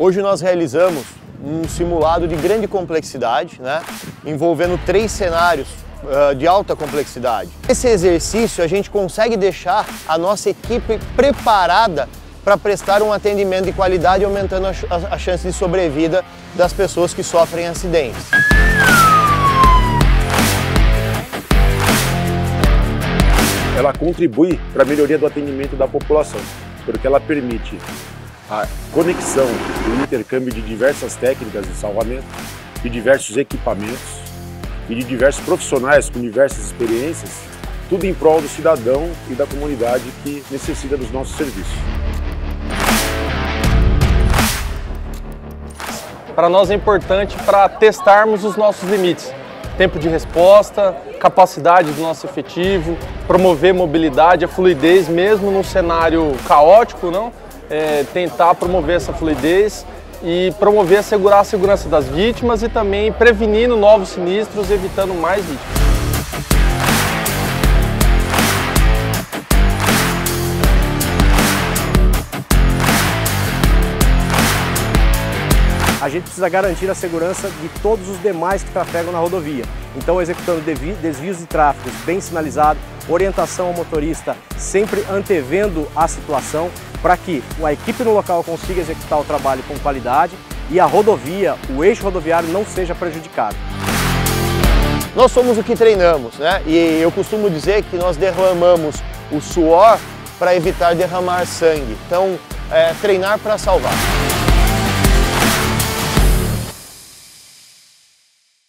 Hoje nós realizamos um simulado de grande complexidade, né, envolvendo três cenários uh, de alta complexidade. Esse exercício a gente consegue deixar a nossa equipe preparada para prestar um atendimento de qualidade, aumentando a, a, a chance de sobrevida das pessoas que sofrem acidentes. Ela contribui para a melhoria do atendimento da população, porque ela permite a conexão e o intercâmbio de diversas técnicas de salvamento, de diversos equipamentos e de diversos profissionais com diversas experiências, tudo em prol do cidadão e da comunidade que necessita dos nossos serviços. Para nós é importante para testarmos os nossos limites. Tempo de resposta, capacidade do nosso efetivo, promover mobilidade, a fluidez mesmo num cenário caótico, não? É, tentar promover essa fluidez e promover assegurar a segurança das vítimas e também prevenindo novos sinistros, evitando mais vítimas. a gente precisa garantir a segurança de todos os demais que trafegam na rodovia. Então, executando desvios de tráfego bem sinalizados, orientação ao motorista, sempre antevendo a situação, para que a equipe no local consiga executar o trabalho com qualidade e a rodovia, o eixo rodoviário não seja prejudicado. Nós somos o que treinamos, né? E eu costumo dizer que nós derramamos o suor para evitar derramar sangue. Então, é, treinar para salvar.